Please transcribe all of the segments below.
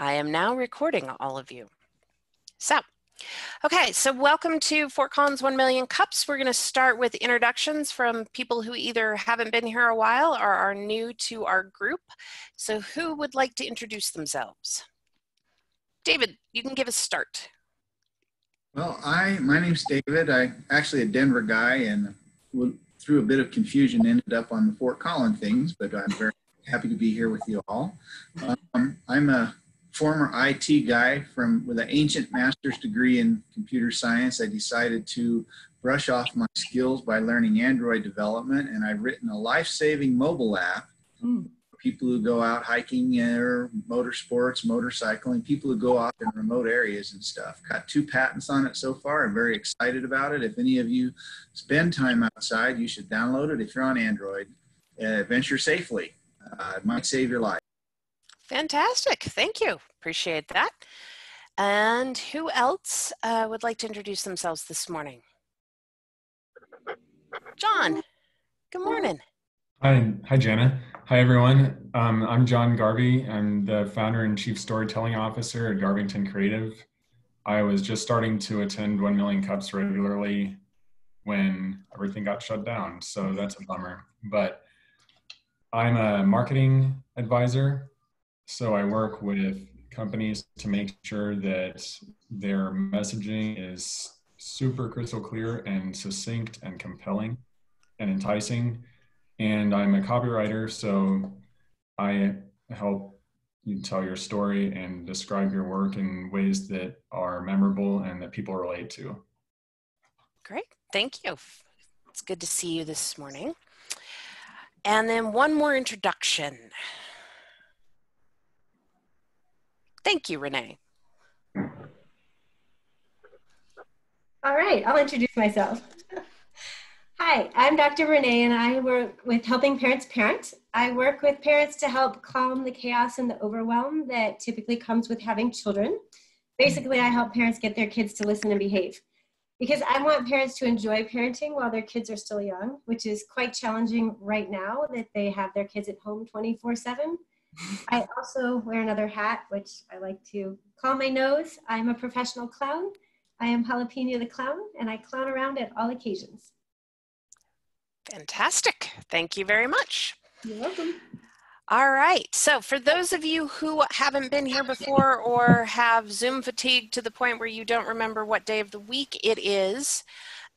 I am now recording all of you. So, okay, so welcome to Fort Collins 1 Million Cups. We're going to start with introductions from people who either haven't been here a while or are new to our group. So who would like to introduce themselves? David, you can give a start. Well, I my name's David. I actually a Denver guy and through a bit of confusion ended up on the Fort Collins things, but I'm very happy to be here with you all. Um, I'm a former IT guy from with an ancient master's degree in computer science. I decided to brush off my skills by learning Android development, and I've written a life-saving mobile app. Mm. People who go out hiking or motorsports, motorcycling, people who go off in remote areas and stuff. Got two patents on it so far. I'm very excited about it. If any of you spend time outside, you should download it if you're on Android. Uh, venture safely. Uh, it might save your life. Fantastic. Thank you. Appreciate that. And who else uh, would like to introduce themselves this morning? John, good morning. Hi, hi, Jana. Hi, everyone. Um, I'm John Garvey. I'm the founder and chief storytelling officer at Garvington Creative. I was just starting to attend 1 Million Cups regularly when everything got shut down. So that's a bummer. But I'm a marketing advisor so I work with companies to make sure that their messaging is super crystal clear and succinct and compelling and enticing. And I'm a copywriter, so I help you tell your story and describe your work in ways that are memorable and that people relate to. Great. Thank you. It's good to see you this morning. And then one more introduction. Thank you, Renee. All right, I'll introduce myself. Hi, I'm Dr. Renee and I work with Helping Parents Parent. I work with parents to help calm the chaos and the overwhelm that typically comes with having children. Basically, I help parents get their kids to listen and behave because I want parents to enjoy parenting while their kids are still young, which is quite challenging right now that they have their kids at home 24 7. I also wear another hat, which I like to call my nose. I'm a professional clown. I am Jalapeno the Clown, and I clown around at all occasions. Fantastic. Thank you very much. You're welcome. All right. So, for those of you who haven't been here before or have Zoom fatigue to the point where you don't remember what day of the week it is,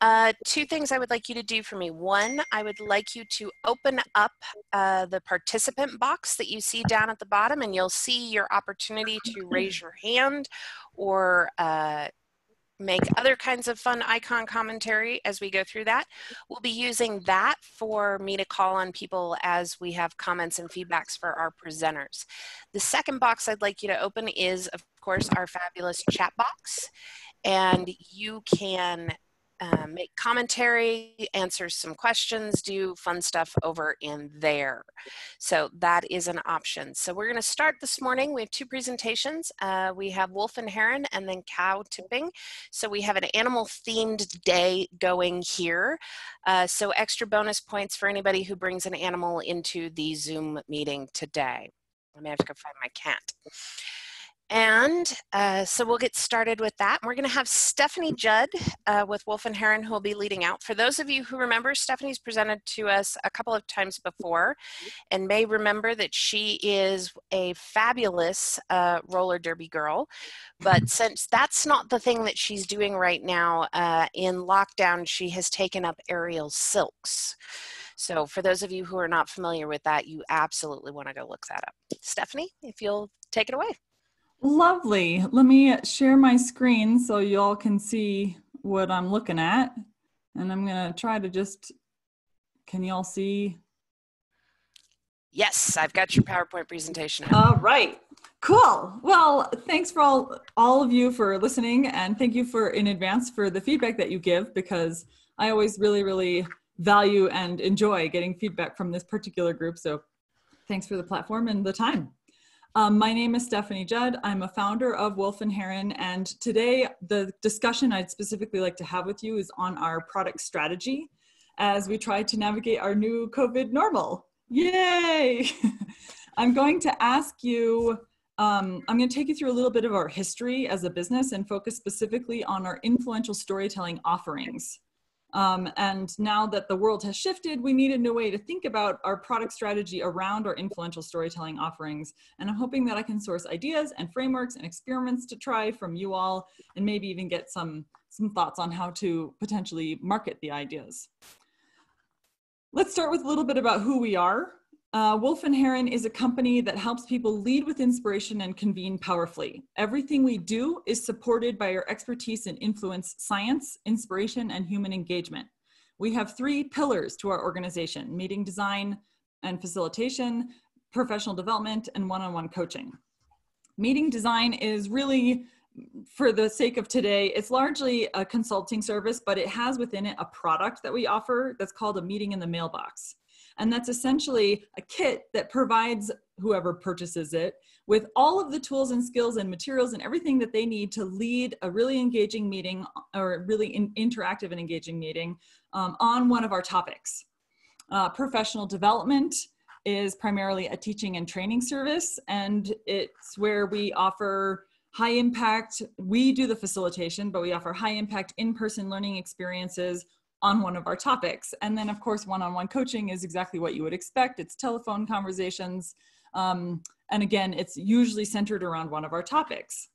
uh, two things I would like you to do for me. One, I would like you to open up uh, the participant box that you see down at the bottom, and you'll see your opportunity to raise your hand or uh, make other kinds of fun icon commentary as we go through that. We'll be using that for me to call on people as we have comments and feedbacks for our presenters. The second box I'd like you to open is, of course, our fabulous chat box. And you can um, make commentary, answer some questions, do fun stuff over in there. So that is an option. So we're going to start this morning. We have two presentations. Uh, we have wolf and heron and then cow tipping. So we have an animal themed day going here. Uh, so extra bonus points for anybody who brings an animal into the Zoom meeting today. I may have to go find my cat. And uh, so we'll get started with that. We're going to have Stephanie Judd uh, with Wolf and Heron who will be leading out. For those of you who remember, Stephanie's presented to us a couple of times before and may remember that she is a fabulous uh, roller derby girl. But since that's not the thing that she's doing right now uh, in lockdown, she has taken up aerial silks. So for those of you who are not familiar with that, you absolutely want to go look that up. Stephanie, if you'll take it away. Lovely. Let me share my screen so y'all can see what I'm looking at. And I'm going to try to just, can y'all see? Yes, I've got your PowerPoint presentation. All right. Cool. Well, thanks for all all of you for listening and thank you for in advance for the feedback that you give because I always really really value and enjoy getting feedback from this particular group. So thanks for the platform and the time. Um, my name is Stephanie Judd. I'm a founder of Wolf and Heron, and today the discussion I'd specifically like to have with you is on our product strategy as we try to navigate our new COVID normal. Yay! I'm going to ask you Um, I'm going to take you through a little bit of our history as a business and focus specifically on our influential storytelling offerings. Um, and now that the world has shifted, we need a new way to think about our product strategy around our influential storytelling offerings. And I'm hoping that I can source ideas and frameworks and experiments to try from you all and maybe even get some, some thoughts on how to potentially market the ideas. Let's start with a little bit about who we are. Uh, Wolf and Heron is a company that helps people lead with inspiration and convene powerfully. Everything we do is supported by our expertise in influence science, inspiration, and human engagement. We have three pillars to our organization, meeting design and facilitation, professional development, and one-on-one coaching. Meeting design is really, for the sake of today, it's largely a consulting service, but it has within it a product that we offer that's called a meeting in the mailbox. And that's essentially a kit that provides whoever purchases it with all of the tools and skills and materials and everything that they need to lead a really engaging meeting or really in, interactive and engaging meeting um, on one of our topics. Uh, professional development is primarily a teaching and training service, and it's where we offer high impact, we do the facilitation, but we offer high impact in person learning experiences on one of our topics. And then, of course, one on one coaching is exactly what you would expect it's telephone conversations. Um, and again, it's usually centered around one of our topics.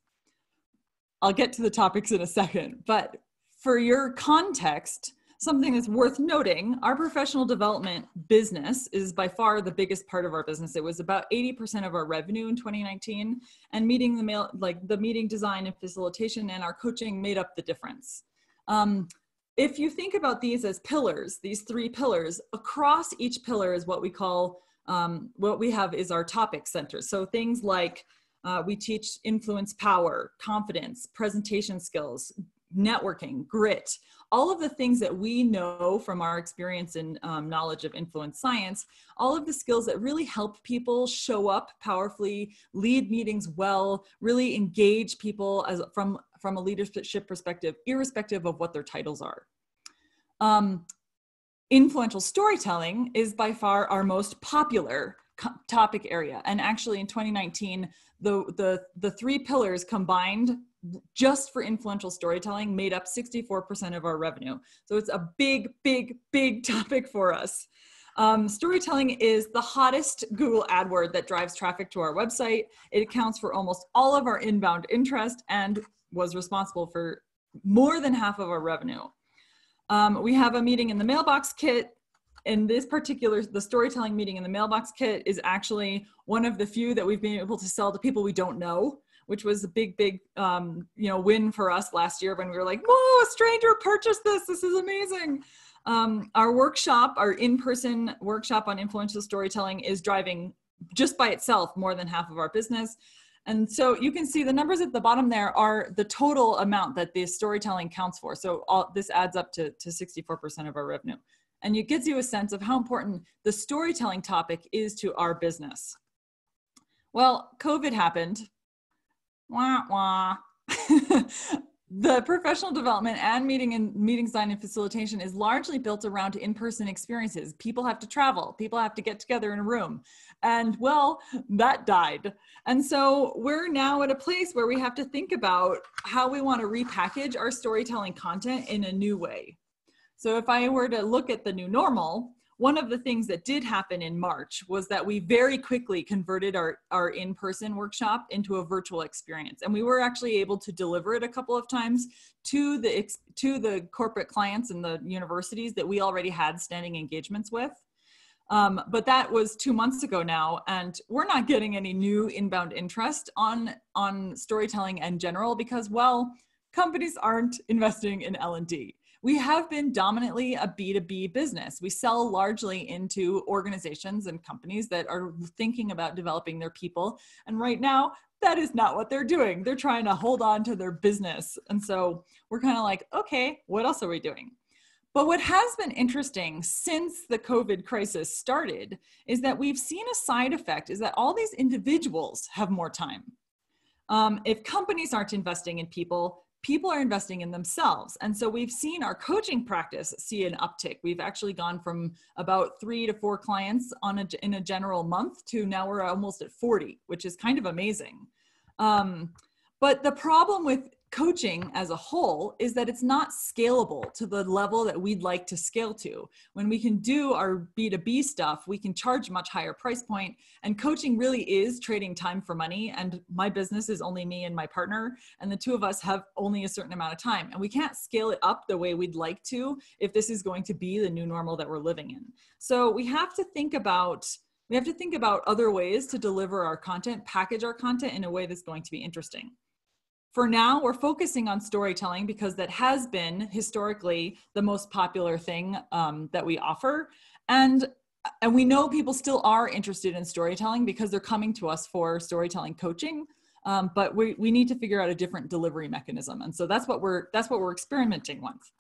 I'll get to the topics in a second, but for your context, something that's worth noting our professional development business is by far the biggest part of our business it was about 80% of our revenue in 2019 and meeting the mail like the meeting design and facilitation and our coaching made up the difference um, if you think about these as pillars, these three pillars, across each pillar is what we call, um, what we have is our topic centers. So things like uh, we teach influence power, confidence, presentation skills, networking, grit, all of the things that we know from our experience and um, knowledge of influence science, all of the skills that really help people show up powerfully, lead meetings well, really engage people as from from a leadership perspective, irrespective of what their titles are. Um, influential storytelling is by far our most popular topic area. And actually in 2019, the, the, the three pillars combined just for influential storytelling made up 64% of our revenue. So it's a big, big, big topic for us. Um, storytelling is the hottest Google ad word that drives traffic to our website. It accounts for almost all of our inbound interest and was responsible for more than half of our revenue. Um, we have a meeting in the mailbox kit. In this particular, the storytelling meeting in the mailbox kit is actually one of the few that we've been able to sell to people we don't know, which was a big, big, um, you know, win for us last year when we were like, whoa, a stranger purchased this. This is amazing. Um, our workshop, our in-person workshop on influential storytelling is driving just by itself more than half of our business. And so you can see the numbers at the bottom there are the total amount that the storytelling counts for. So all, this adds up to, to 64% of our revenue. And it gives you a sense of how important the storytelling topic is to our business. Well, COVID happened. Wah, wah. the professional development and meeting and meeting design and facilitation is largely built around in-person experiences people have to travel people have to get together in a room and well that died and so we're now at a place where we have to think about how we want to repackage our storytelling content in a new way so if i were to look at the new normal one of the things that did happen in March was that we very quickly converted our, our in-person workshop into a virtual experience. And we were actually able to deliver it a couple of times to the, to the corporate clients and the universities that we already had standing engagements with. Um, but that was two months ago now, and we're not getting any new inbound interest on, on storytelling in general because, well, companies aren't investing in L&D we have been dominantly a B2B business. We sell largely into organizations and companies that are thinking about developing their people. And right now, that is not what they're doing. They're trying to hold on to their business. And so we're kind of like, okay, what else are we doing? But what has been interesting since the COVID crisis started is that we've seen a side effect is that all these individuals have more time. Um, if companies aren't investing in people, people are investing in themselves. And so we've seen our coaching practice see an uptick. We've actually gone from about three to four clients on a, in a general month to now we're almost at 40, which is kind of amazing. Um, but the problem with coaching as a whole is that it's not scalable to the level that we'd like to scale to. When we can do our B2B stuff, we can charge much higher price point and coaching really is trading time for money and my business is only me and my partner and the two of us have only a certain amount of time and we can't scale it up the way we'd like to if this is going to be the new normal that we're living in. So we have to think about we have to think about other ways to deliver our content, package our content in a way that's going to be interesting for now, we're focusing on storytelling because that has been historically the most popular thing um, that we offer. And and we know people still are interested in storytelling because they're coming to us for storytelling coaching. Um, but we, we need to figure out a different delivery mechanism. And so that's what we're that's what we're experimenting with.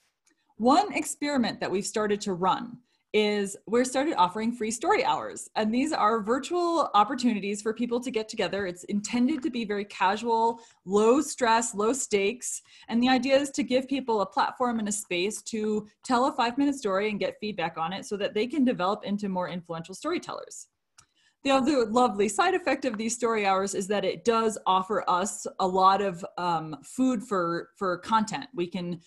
One experiment that we've started to run is we're started offering free story hours. And these are virtual opportunities for people to get together. It's intended to be very casual low stress low stakes. And the idea is to give people a platform and a space to tell a five minute story and get feedback on it so that they can develop into more influential storytellers. The other lovely side effect of these story hours is that it does offer us a lot of um, food for for content. We can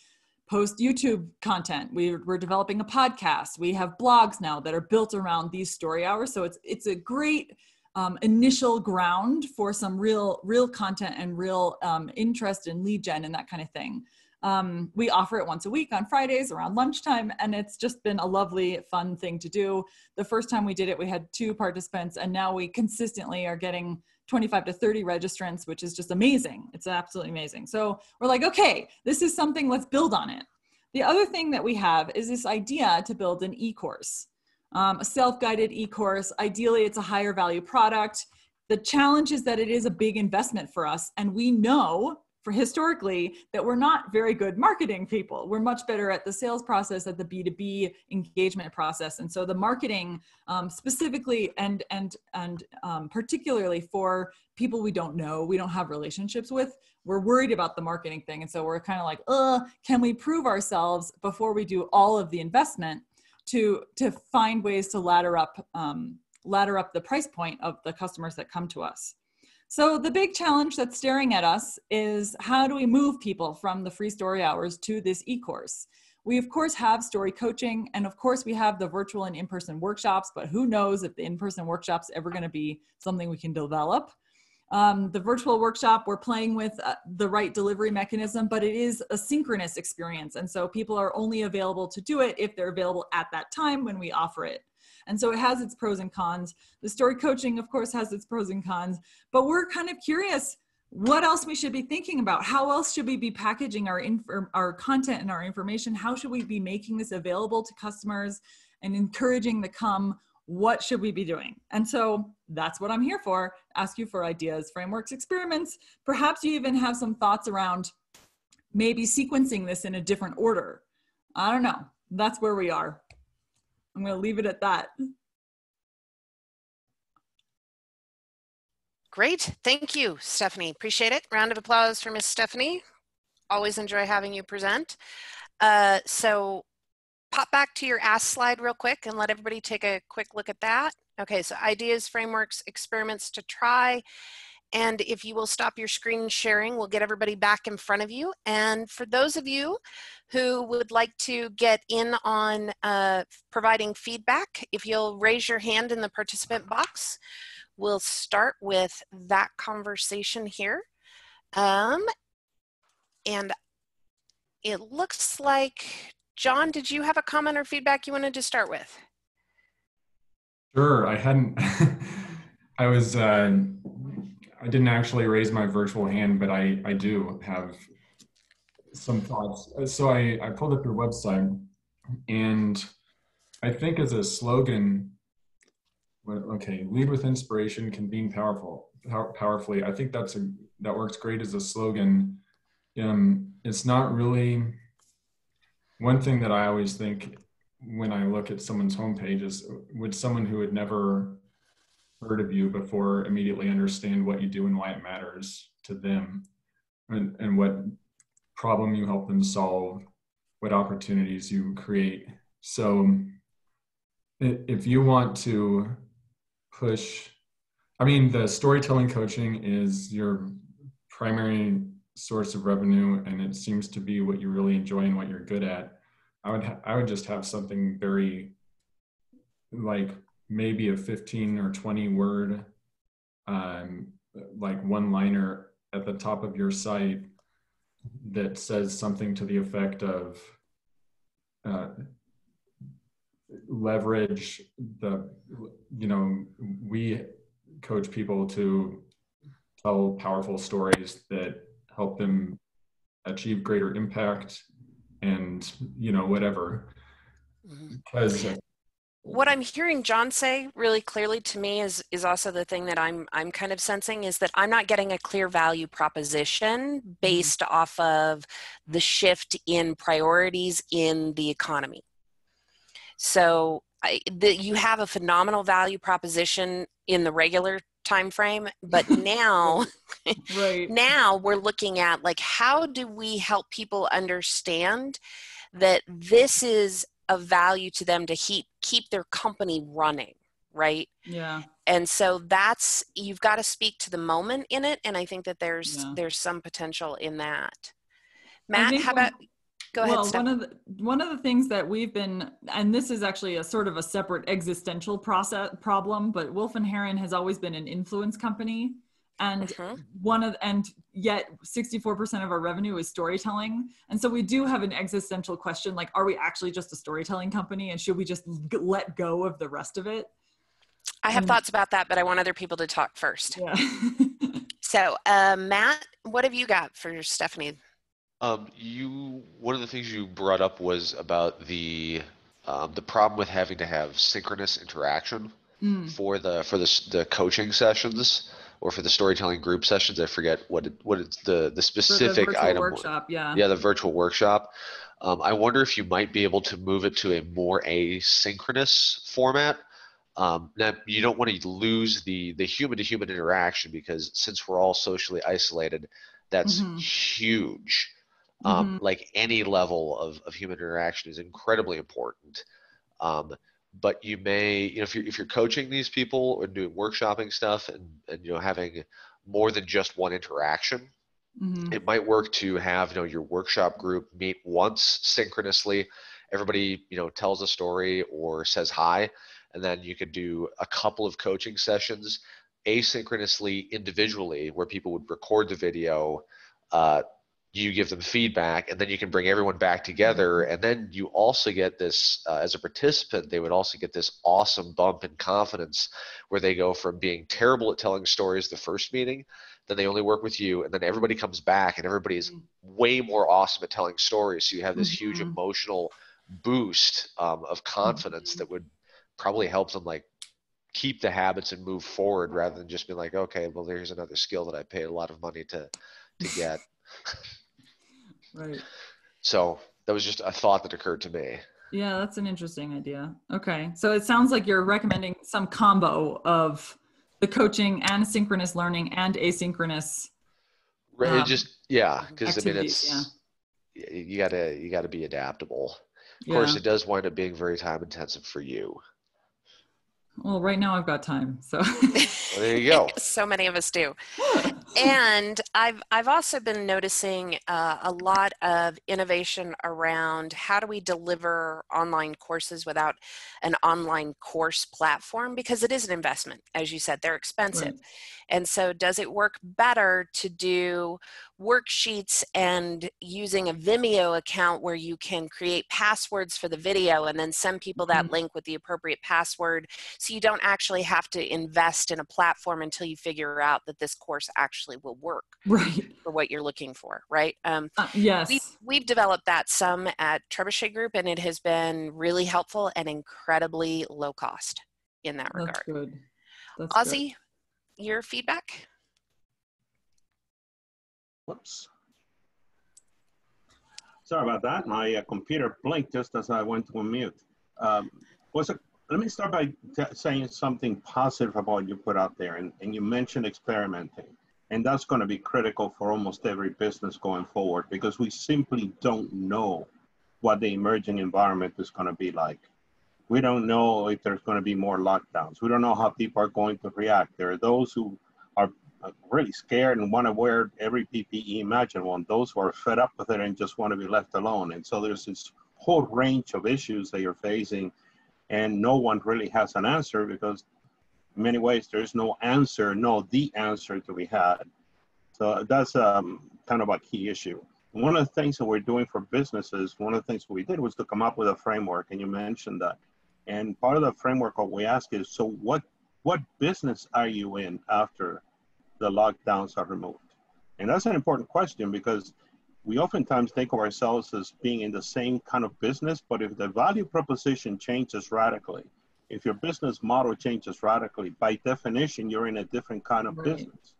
post YouTube content. We're, we're developing a podcast. We have blogs now that are built around these story hours. So it's it's a great um, initial ground for some real real content and real um, interest in lead gen and that kind of thing. Um, we offer it once a week on Fridays around lunchtime, and it's just been a lovely, fun thing to do. The first time we did it, we had two participants, and now we consistently are getting 25 to 30 registrants, which is just amazing. It's absolutely amazing. So we're like, okay, this is something, let's build on it. The other thing that we have is this idea to build an e-course, um, a self-guided e-course. Ideally, it's a higher value product. The challenge is that it is a big investment for us, and we know for historically that we're not very good marketing people. We're much better at the sales process, at the B2B engagement process. And so the marketing um, specifically and, and, and um, particularly for people we don't know, we don't have relationships with, we're worried about the marketing thing. And so we're kind of like, uh, can we prove ourselves before we do all of the investment to, to find ways to ladder up, um, ladder up the price point of the customers that come to us. So the big challenge that's staring at us is how do we move people from the free story hours to this e-course? We of course have story coaching and of course we have the virtual and in-person workshops, but who knows if the in-person workshops ever gonna be something we can develop. Um, the virtual workshop, we're playing with uh, the right delivery mechanism, but it is a synchronous experience. And so people are only available to do it if they're available at that time when we offer it. And so it has its pros and cons. The story coaching, of course, has its pros and cons, but we're kind of curious what else we should be thinking about. How else should we be packaging our inf- our content and our information? How should we be making this available to customers and encouraging the come? What should we be doing? And so that's what i'm here for ask you for ideas frameworks experiments. Perhaps you even have some thoughts around maybe sequencing this in a different order. I don't know. That's where we are I'm going to leave it at that. Great. Thank you, Stephanie. Appreciate it. Round of applause for Miss Stephanie. Always enjoy having you present. Uh, so pop back to your ask slide real quick and let everybody take a quick look at that. Okay, so ideas, frameworks, experiments to try. And if you will stop your screen sharing, we'll get everybody back in front of you. And for those of you who would like to get in on uh, providing feedback, if you'll raise your hand in the participant box, we'll start with that conversation here. Um, and it looks like, John, did you have a comment or feedback you wanted to start with? Sure, I hadn't, I was, uh, I didn't actually raise my virtual hand, but I, I do have some thoughts. So I, I pulled up your website and I think as a slogan, okay, lead with inspiration, convene powerful, power, powerfully. I think that's a, that works great as a slogan. Um, it's not really, one thing that I always think when I look at someone's homepage is would someone who had never heard of you before immediately understand what you do and why it matters to them and, and what problem you help them solve, what opportunities you create. So if you want to push, I mean, the storytelling coaching is your primary source of revenue and it seems to be what you really enjoy and what you're good at, I would ha- I would just have something very like maybe a 15 or 20 word um, like one liner at the top of your site that says something to the effect of uh, leverage the you know we coach people to tell powerful stories that help them achieve greater impact and you know whatever because mm-hmm. What i'm hearing john say really clearly to me is is also the thing that i'm i'm kind of sensing is that i'm not getting a clear value proposition mm-hmm. based off of the shift in priorities in the economy so I, the, you have a phenomenal value proposition in the regular time frame but now right. now we're looking at like how do we help people understand that this is of value to them to keep keep their company running right yeah and so that's you've got to speak to the moment in it and i think that there's yeah. there's some potential in that matt how about Go ahead. Well, one of the one of the things that we've been, and this is actually a sort of a separate existential process problem, but Wolf and Heron has always been an influence company, and mm-hmm. one of and yet 64% of our revenue is storytelling, and so we do have an existential question like, are we actually just a storytelling company, and should we just let go of the rest of it? I have and, thoughts about that, but I want other people to talk first. Yeah. so, uh, Matt, what have you got for Stephanie? Um, you one of the things you brought up was about the um, the problem with having to have synchronous interaction mm. for the for the the coaching sessions or for the storytelling group sessions. I forget what it, what it's the the specific the item. Workshop, yeah. Yeah, the virtual workshop. Um, I wonder if you might be able to move it to a more asynchronous format. Um, now you don't want to lose the the human to human interaction because since we're all socially isolated, that's mm-hmm. huge. Um, mm-hmm. Like any level of, of human interaction is incredibly important. Um, but you may, you know, if you're, if you're coaching these people or doing workshopping stuff and, and you know, having more than just one interaction, mm-hmm. it might work to have, you know, your workshop group meet once synchronously. Everybody, you know, tells a story or says hi. And then you could do a couple of coaching sessions asynchronously individually where people would record the video uh, you give them feedback and then you can bring everyone back together mm-hmm. and then you also get this uh, as a participant they would also get this awesome bump in confidence where they go from being terrible at telling stories the first meeting then they only work with you and then everybody comes back and everybody is mm-hmm. way more awesome at telling stories so you have this huge mm-hmm. emotional boost um, of confidence that would probably help them like keep the habits and move forward rather than just be like okay well there's another skill that i paid a lot of money to to get Right. So that was just a thought that occurred to me. Yeah, that's an interesting idea. Okay. So it sounds like you're recommending some combo of the coaching and synchronous learning and asynchronous. Right. Um, just yeah, because I mean it's yeah. you gotta you gotta be adaptable. Of yeah. course, it does wind up being very time intensive for you. Well, right now I've got time, so well, there you go. so many of us do. and I've I've also been noticing uh, a lot of innovation around how do we deliver online courses without an online course platform because it is an investment, as you said, they're expensive. Right. And so, does it work better to do worksheets and using a Vimeo account where you can create passwords for the video and then send people that mm-hmm. link with the appropriate password so you don't actually have to invest in a platform until you figure out that this course actually will work right. for what you're looking for, right? Um, uh, yes. We've, we've developed that some at Trebuchet Group and it has been really helpful and incredibly low cost in that regard. That's good. That's Ozzy, good. your feedback? Whoops. Sorry about that. My uh, computer blinked just as I went to mute. Um, was it, let me start by saying something positive about what you put out there. And, and you mentioned experimenting. And that's going to be critical for almost every business going forward because we simply don't know what the emerging environment is going to be like. We don't know if there's going to be more lockdowns. We don't know how people are going to react. There are those who are uh, really scared and want to wear every PPE imaginable, and those who are fed up with it and just want to be left alone. And so there's this whole range of issues that you're facing, and no one really has an answer because in many ways there's no answer, no the answer to be had. So that's um, kind of a key issue. One of the things that we're doing for businesses, one of the things we did was to come up with a framework, and you mentioned that. And part of the framework, what we ask is, so what what business are you in after the lockdowns are removed? And that's an important question because we oftentimes think of ourselves as being in the same kind of business, but if the value proposition changes radically, if your business model changes radically, by definition, you're in a different kind of right. business.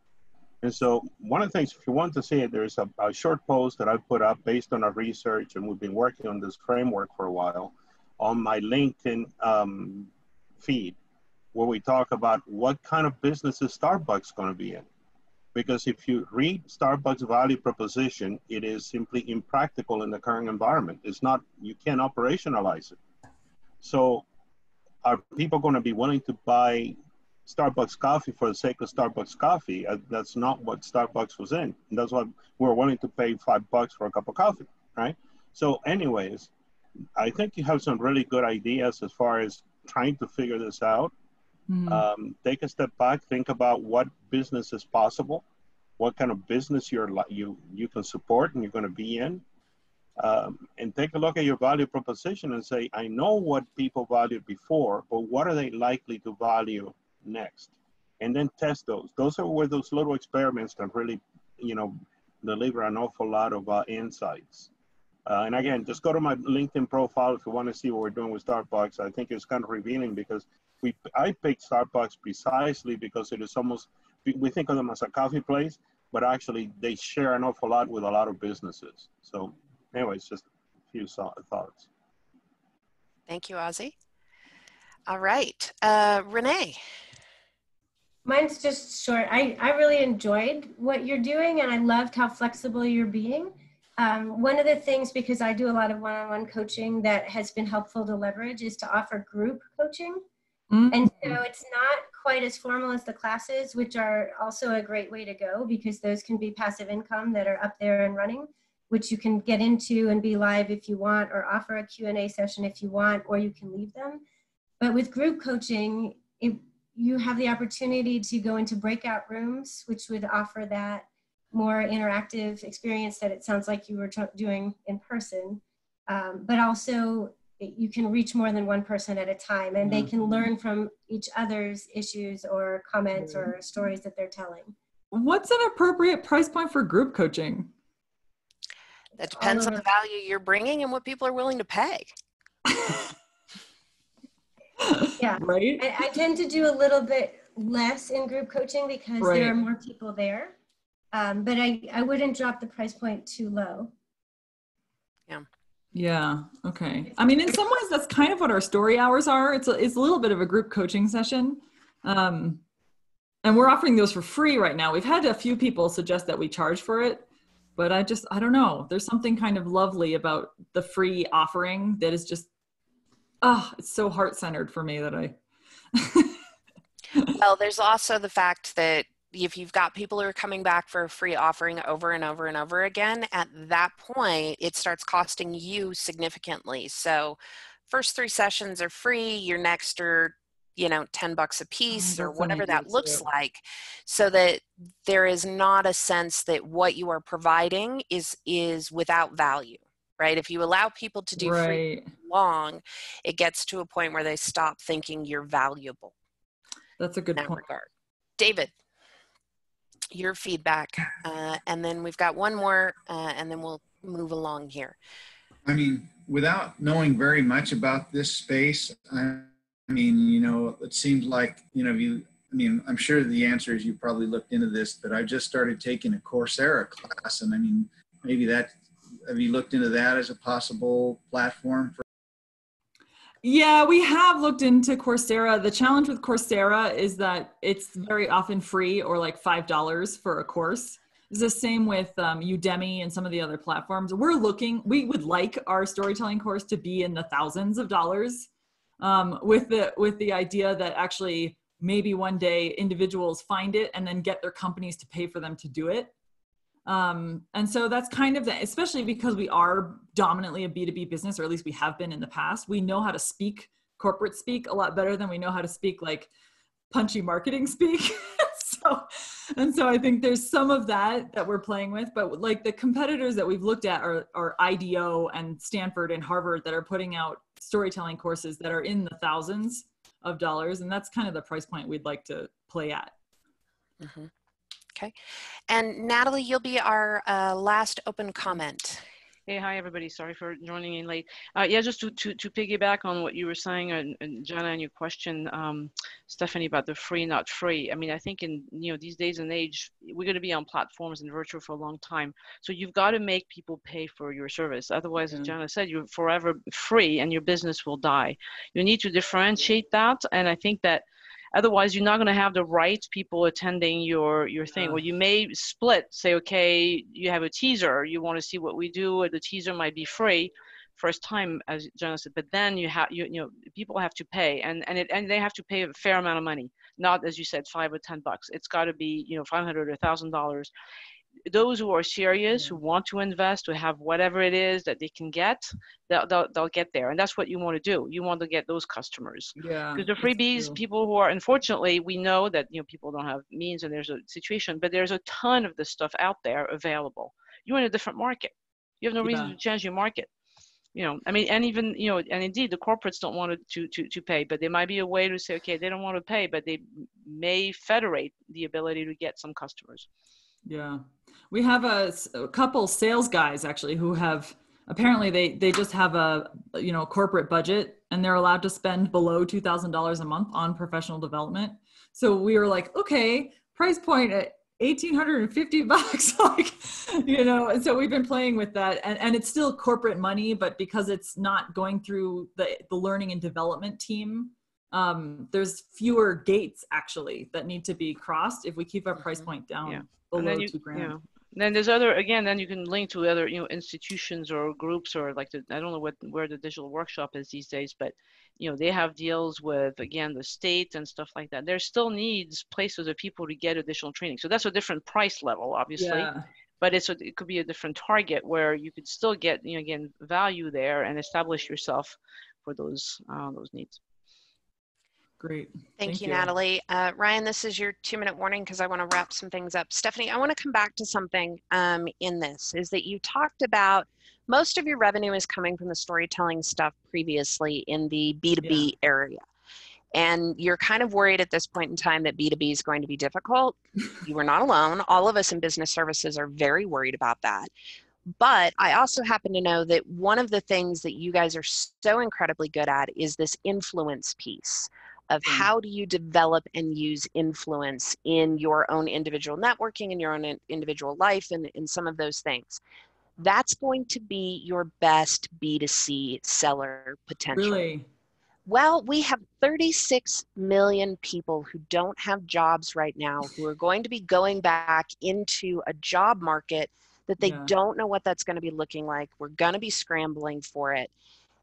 And so, one of the things, if you want to see it, there's a, a short post that I put up based on our research, and we've been working on this framework for a while on my LinkedIn um, feed, where we talk about what kind of business is Starbucks going to be in. Because if you read Starbucks' value proposition, it is simply impractical in the current environment. It's not, you can't operationalize it. So, are people going to be willing to buy Starbucks coffee for the sake of Starbucks coffee. Uh, that's not what Starbucks was in. And that's what we're willing to pay five bucks for a cup of coffee, right? So, anyways, I think you have some really good ideas as far as trying to figure this out. Mm. Um, take a step back, think about what business is possible, what kind of business you're you you can support and you're going to be in, um, and take a look at your value proposition and say, I know what people valued before, but what are they likely to value next? And then test those. Those are where those little experiments can really you know deliver an awful lot of uh, insights. Uh, and again just go to my linkedin profile if you want to see what we're doing with starbucks. I think it's kind of revealing because we i picked starbucks precisely because it is almost we think of them as a coffee place but actually they share an awful lot with a lot of businesses. So anyways just a few thoughts thank you ozzy all right uh, renee Mine's just short. I, I really enjoyed what you're doing and I loved how flexible you're being. Um, one of the things, because I do a lot of one on one coaching that has been helpful to leverage, is to offer group coaching. Mm-hmm. And so it's not quite as formal as the classes, which are also a great way to go because those can be passive income that are up there and running, which you can get into and be live if you want, or offer a Q&A session if you want, or you can leave them. But with group coaching, it you have the opportunity to go into breakout rooms, which would offer that more interactive experience that it sounds like you were doing in person. Um, but also, you can reach more than one person at a time, and they can learn from each other's issues or comments or stories that they're telling. What's an appropriate price point for group coaching? That depends on the value you're bringing and what people are willing to pay. yeah. Right. I, I, tend to do a little bit less in group coaching because right. there are more people there. Um, but I, I wouldn't drop the price point too low. Yeah. Yeah. Okay. I mean, in some ways, that's kind of what our story hours are. It's a, it's a little bit of a group coaching session. Um, and we're offering those for free right now. We've had a few people suggest that we charge for it, but I just, I don't know. There's something kind of lovely about the free offering that is just oh, it's so heart centered for me that I. well, there's also the fact that if you've got people who are coming back for a free offering over and over and over again, at that point, it starts costing you significantly. So, first three sessions are free, your next are you know 10 bucks a piece oh, or whatever that looks too. like so that there is not a sense that what you are providing is is without value right? If you allow people to do right. free long, it gets to a point where they stop thinking you're valuable. That's a good point. Regard. David, your feedback, uh, and then we've got one more, uh, and then we'll move along here. I mean, without knowing very much about this space, I, I mean, you know, it seems like you know, you. I mean, I'm sure the answer is you probably looked into this, but I just started taking a Coursera class, and I mean, maybe that have you looked into that as a possible platform for? Yeah, we have looked into Coursera. The challenge with Coursera is that it's very often free or like $5 for a course. It's the same with um, Udemy and some of the other platforms. We're looking, we would like our storytelling course to be in the thousands of dollars um, with the with the idea that actually maybe one day individuals find it and then get their companies to pay for them to do it um, and so that's kind of the, especially because we are dominantly a B2B business, or at least we have been in the past. We know how to speak corporate speak a lot better than we know how to speak like punchy marketing speak. so, and so I think there's some of that that we're playing with, but like the competitors that we've looked at are, are IDEO and Stanford and Harvard that are putting out storytelling courses that are in the thousands of dollars. And that's kind of the price point we'd like to play at. Mm-hmm. Okay. And Natalie, you'll be our uh, last open comment. Hey, hi everybody. Sorry for joining in late. Uh, yeah, just to, to, to piggyback on what you were saying, and, and Jana, and your question, um, Stephanie, about the free, not free. I mean, I think in you know these days and age, we're going to be on platforms and virtual for a long time. So you've got to make people pay for your service. Otherwise, as Jana said, you're forever free, and your business will die. You need to differentiate that, and I think that otherwise you're not going to have the right people attending your your thing. Or you may split say okay you have a teaser you want to see what we do or the teaser might be free first time as Jenna said but then you have you, you know people have to pay and and it and they have to pay a fair amount of money not as you said five or ten bucks. It's got to be you know 500 or thousand dollars those who are serious, who want to invest, who have whatever it is that they can get, they'll, they'll, they'll get there. And that's what you want to do. You want to get those customers. Yeah. Because the freebies, people who are, unfortunately, we know that, you know, people don't have means and there's a situation, but there's a ton of this stuff out there available. You're in a different market. You have no reason yeah. to change your market. You know, I mean, and even, you know, and indeed the corporates don't want to, to, to pay, but there might be a way to say, okay, they don't want to pay, but they may federate the ability to get some customers. Yeah. We have a, a, couple sales guys actually who have apparently they they just have a you know corporate budget and they're allowed to spend below $2000 a month on professional development so we were like okay price point at 1850 bucks like you know and so we've been playing with that and, and it's still corporate money but because it's not going through the the learning and development team um, there's fewer gates actually that need to be crossed if we keep our price mm-hmm. point down yeah below you, two grand. Yeah. Then there's other again. Then you can link to other you know institutions or groups or like the I don't know what where the digital workshop is these days, but you know they have deals with again the state and stuff like that. There still needs places of people to get additional training. So that's a different price level, obviously. Yeah. But it's a, it could be a different target where you could still get you know again value there and establish yourself for those uh, those needs. Great. Thank, Thank you, you, Natalie. Uh, Ryan, this is your two minute warning because I want to wrap some things up. Stephanie, I want to come back to something um, in this is that you talked about most of your revenue is coming from the storytelling stuff previously in the B2B yeah. area. And you're kind of worried at this point in time that B2B is going to be difficult. you were not alone. All of us in business services are very worried about that. But I also happen to know that one of the things that you guys are so incredibly good at is this influence piece of mm. how do you develop and use influence in your own individual networking in your own individual life and in some of those things. That's going to be your best b2c seller potential. Really? Well we have 36 million people who don't have jobs right now who are going to be going back into a job market that they yeah. don't know what that's going to be looking like. We're going to be scrambling for it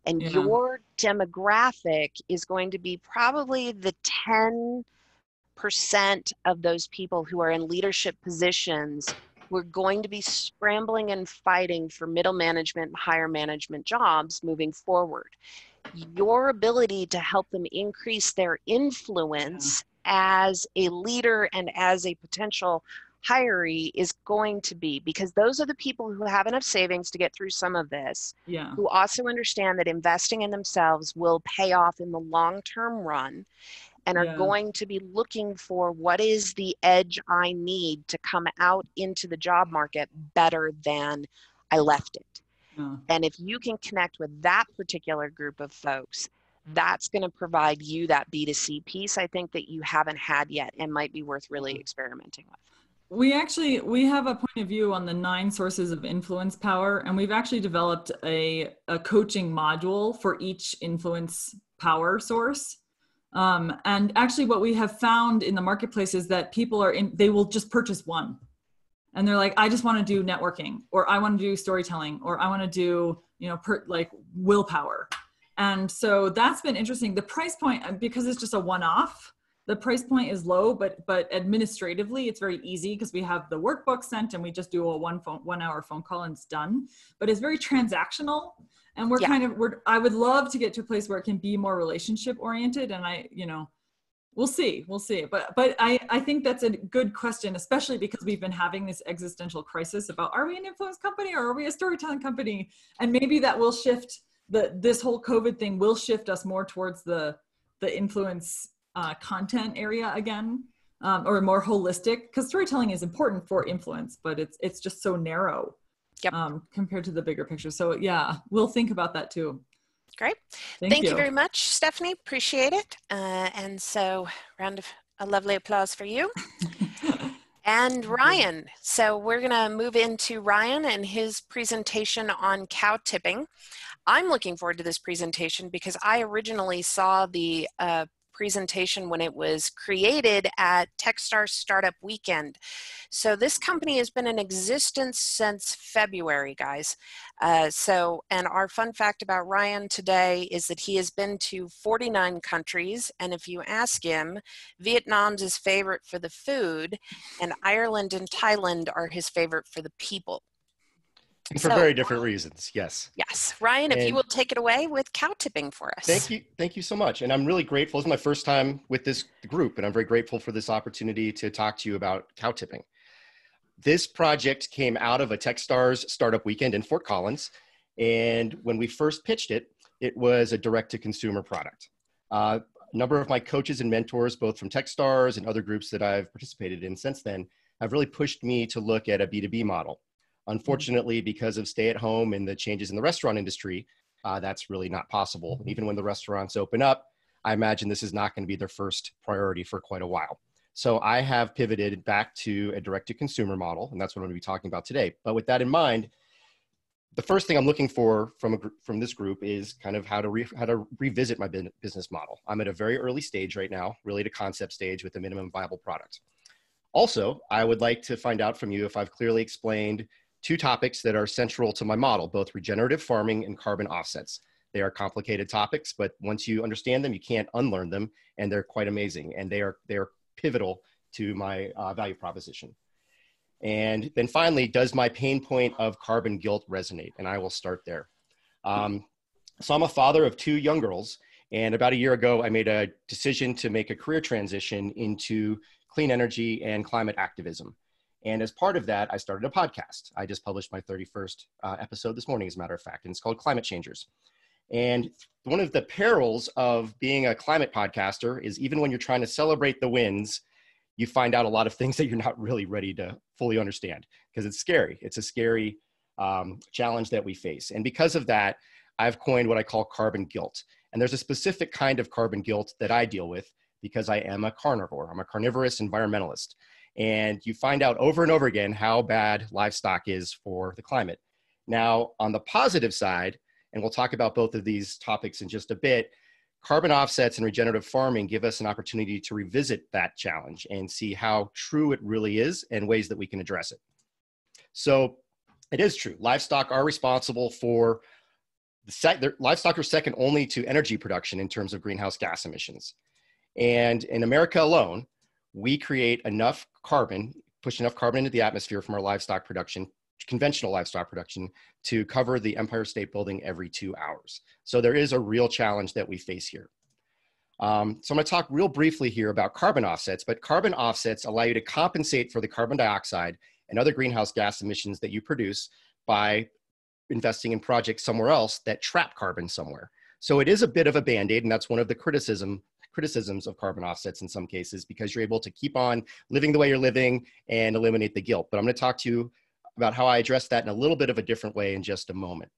and yeah. your demographic is going to be probably the 10% of those people who are in leadership positions we're going to be scrambling and fighting for middle management and higher management jobs moving forward. Your ability to help them increase their influence yeah. as a leader and as a potential hiree is going to be because those are the people who have enough savings to get through some of this yeah who also understand that investing in themselves will pay off in the long term run and are yeah. going to be looking for what is the edge i need to come out into the job market better than i left it yeah. and if you can connect with that particular group of folks that's going to provide you that b2c piece i think that you haven't had yet and might be worth really experimenting with we actually we have a point of view on the nine sources of influence power and we've actually developed a, a coaching module for each influence power source. Um, and actually what we have found in the marketplace is that people are in they will just purchase one. And they're like i just want to do networking or i want to do storytelling or i want to do you know per, like willpower. And so that's been interesting. The price point because it's just a one-off the price point is low, but but administratively it's very easy because we have the workbook sent and we just do a one phone one hour phone call and it's done. But it's very transactional and we're Yeah. kind of we're i would love to get to a place where it can be more relationship oriented and i you know we'll see we'll see but but i i think that's a good question especially because we've been having this existential crisis about are we an influence company or are we a storytelling company and maybe that will shift the this whole covid thing will shift us more towards the the influence uh, content area again um, or more holistic because storytelling is important for influence but it's it's just so narrow Yep. um, compared to the bigger picture so yeah we'll think about that too Great. thank, Thank, you. very much, Stephanie. Appreciate it. Uh, and so, round of a lovely applause for you. And Ryan. So we're going to move into Ryan and his presentation on cow tipping. I'm looking forward to this presentation because I originally saw the uh, presentation when it was created at Techstars Startup Weekend. So this company has been in existence since February, guys. Uh, so, and our fun fact about Ryan today is that he has been to 49 countries. And if you ask him, Vietnam's his favorite for the food, and Ireland and Thailand are his favorite for the people. And for So- very different reasons. Yes. Yes. Ryan, if you will take it away with cow tipping for us. Thank you. Thank you so much. And I'm really grateful. This is my first time with this group, and I'm very grateful for this opportunity to talk to you about cow tipping. This project came out of a Techstars startup weekend in Fort Collins. And when we first pitched it, it was a direct to consumer product. Uh, a number of my coaches and mentors, both from Techstars and other groups that I've participated in since then, have really pushed me to look at a B2B model. Unfortunately, because of stay at home and the changes in the restaurant industry, uh, that's really not possible. And even when the restaurants open up, I imagine this is not going to be their first priority for quite a while. So I have pivoted back to a direct to consumer model, and that's what I'm going to be talking about today. But with that in mind, the first thing I'm looking for from a, from this group is kind of how to re, how to revisit my business model. I'm at a very early stage right now, really to concept stage with a minimum viable product. Also, I would like to find out from you if I've clearly explained two topics that are central to my model, both regenerative farming and carbon offsets. They are complicated topics, but once you understand them, you can't unlearn them, and they're quite amazing, and they are they are pivotal to my uh, value proposition. And then finally, does my pain point of carbon guilt resonate? And I will start there. Um, so I'm a father of two young girls, and about a year ago, I made a decision to make a career transition into clean energy and climate activism. And as part of that, I started a podcast. I just published my 31st uh, episode this morning, as a matter of fact, and it's called Climate Changers. And one of the perils of being a climate podcaster is even when you're trying to celebrate the wins, you find out a lot of things that you're not really ready to fully understand because it's scary. It's a scary um, challenge that we face. And because of that, I've coined what I call carbon guilt. And there's a specific kind of carbon guilt that I deal with because I am a carnivore. I'm a carnivorous environmentalist. And you find out over and over again how bad livestock is for the climate. Now, on the positive side, and we'll talk about both of these topics in just a bit, carbon offsets and regenerative farming give us an opportunity to revisit that challenge and see how true it really is and ways that we can address it. So it is true. Livestock are responsible for the sec- livestock are second only to energy production in terms of greenhouse gas emissions. And in America alone, we create enough carbon, push enough carbon into the atmosphere from our livestock production, conventional livestock production, to cover the Empire State Building every two hours. So there is a real challenge that we face here. Um, so I'm going to talk real briefly here about carbon offsets, but carbon offsets allow you to compensate for the carbon dioxide and other greenhouse gas emissions that you produce by investing in projects somewhere else that trap carbon somewhere. So it is a bit of a band-aid, and that's one of the criticism criticisms of carbon offsets in some cases because you're able to keep on living the way you're living and eliminate the guilt. But I'm going to talk to you about how I address that in a little bit of a different way in just a moment.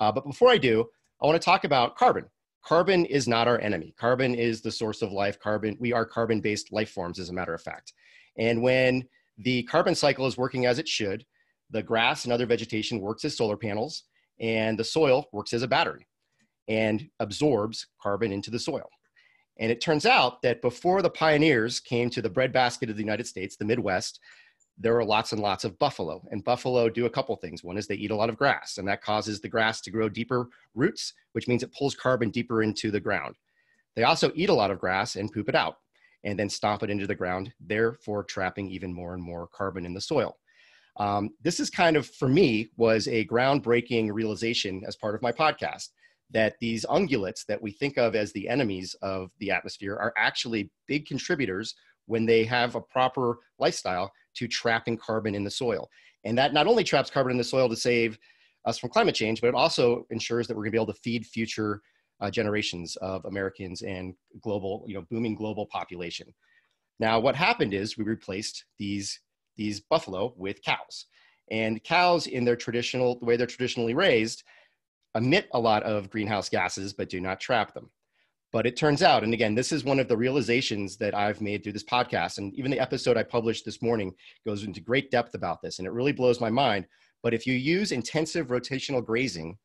Uh, but before I do, I want to talk about carbon. Carbon is not our enemy. Carbon is the source of life. Carbon, we are carbon-based life forms, as a matter of fact. And when the carbon cycle is working as it should, the grass and other vegetation works as solar panels, and the soil works as a battery and absorbs carbon into the soil. And it turns out that before the pioneers came to the breadbasket of the United States, the Midwest, there were lots and lots of buffalo. And buffalo do a couple things. One is they eat a lot of grass, and that causes the grass to grow deeper roots, which means it pulls carbon deeper into the ground. They also eat a lot of grass and poop it out. and then stomp it into the ground, therefore trapping even more and more carbon in the soil. Um, this is kind of, for me, was a groundbreaking realization as part of my podcast that these ungulates that we think of as the enemies of the atmosphere are actually big contributors when they have a proper lifestyle to trapping carbon in the soil. And that not only traps carbon in the soil to save us from climate change, but it also ensures that we're gonna be able to feed future uh, generations of Americans and global, you know, booming global population. Now, what happened is we replaced these, these buffalo with cows. And cows in their traditional, the way they're traditionally raised, emit a lot of greenhouse gases, but do not trap them. But it turns out, and again, this is one of the realizations that I've made through this podcast, and even the episode I published this morning goes into great depth about this, and it really blows my mind. But if you use intensive rotational grazing,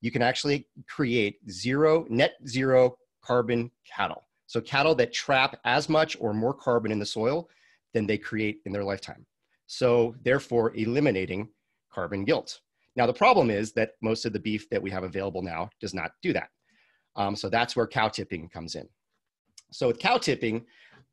you can actually create zero, net zero carbon cattle. So cattle that trap as much or more carbon in the soil than they create in their lifetime. So therefore eliminating carbon guilt. Now the problem is that most of the beef that we have available now does not do that. Um, so that's where cow tipping comes in. So with cow tipping,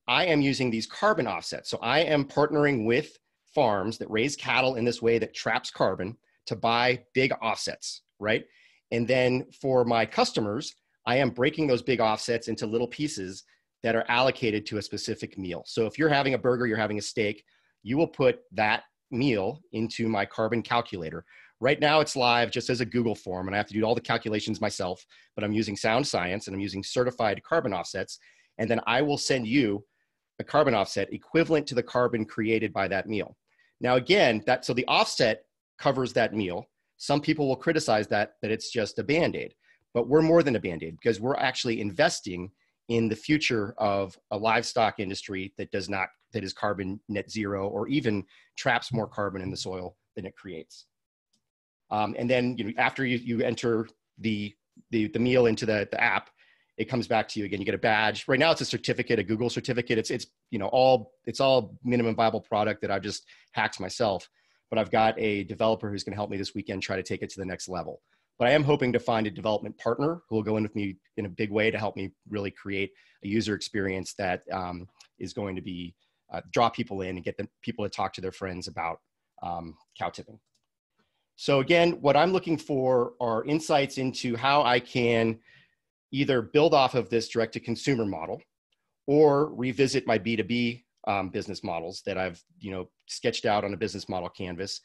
I am using these carbon offsets. So I am partnering with farms that raise cattle in this way that traps carbon to buy big offsets, right? And then for my customers, I am breaking those big offsets into little pieces that are allocated to a specific meal. So if you're having a burger, you're having a steak, you will put that meal into my carbon calculator. Right now it's live just as a Google form and I have to do all the calculations myself, but I'm using sound science and I'm using certified carbon offsets. And then I will send you a carbon offset equivalent to the carbon created by that meal. Now again, that so the offset covers that meal some people will criticize that, that it's just a band aid, but we're more than a band aid because we're actually investing in the future of a livestock industry that does not, that is carbon net zero or even traps more carbon in the soil than it creates. Um, and then you know, after you, you enter the, the, the meal into the, the app, it comes back to you again. You get a badge. Right now, it's a certificate, a Google certificate. It's it's you know all it's all minimum viable product that I've just hacked myself but I've got a developer who's going to help me this weekend try to take it to the next level. But I am hoping to find a development partner who will go in with me in a big way to help me really create a user experience that um, is going to be uh, draw people in and get them people to talk to their friends about um, cow tipping. So again, what I'm looking for are insights into how I can either build off of this direct to consumer model or revisit my B2B um, business models that I've you know sketched out on a business model canvas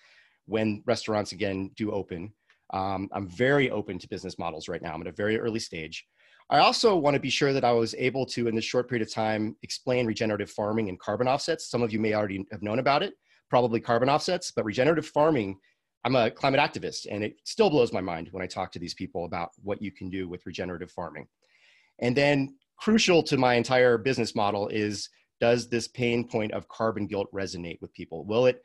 when restaurants again do open. Um, I'm very open to business models right now. I'm at a very early stage. I also want to be sure that I was able to, in this short period of time, explain regenerative farming and carbon offsets. Some of you may already have known about it, probably carbon offsets, but regenerative farming, I'm a climate activist, and it still blows my mind when I talk to these people about what you can do with regenerative farming. And then, crucial to my entire business model is does this pain point of carbon guilt resonate with people? Will it